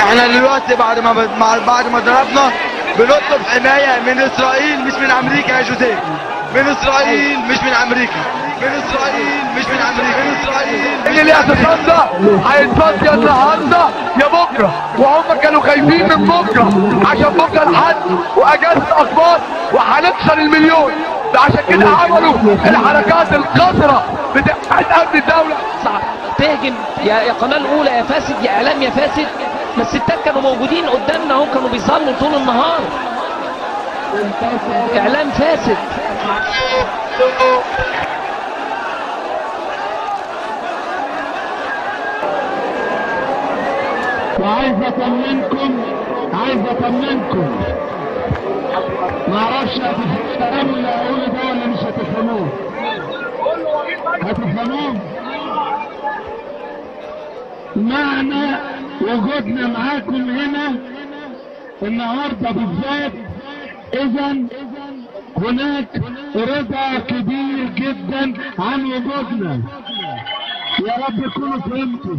إحنا دلوقتي بعد ما بعد ما ضربنا بنطلب حماية من إسرائيل مش من أمريكا يا جوزيه. من إسرائيل مش من أمريكا. من إسرائيل مش من أمريكا. من إسرائيل اللي هيتصدى هيتصدى النهارده يا بكرة. وهم كانوا خايفين من بكرة. عشان بكرة الحد وأجازة أخبار وهنكسر المليون. عشان كده عملوا الحركات القذره بتاعت امن الدولة. تهجم. يا يا قناة الأولى يا فاسد يا إعلام يا فاسد. ما الستات كانوا موجودين قدامنا هم كانوا بيصلوا طول النهار. اعلام فاسد. وعايز اطمنكم عايز اطمنكم ما أعرفش هتفهموا اللي هقوله ده ولا مش هتفهموه هتفهموه معنى وجودنا معاكم هنا النهارده بالذات. اذا هناك رضا كبير جدا عن وجودنا. يا رب تكونوا فهمتوا.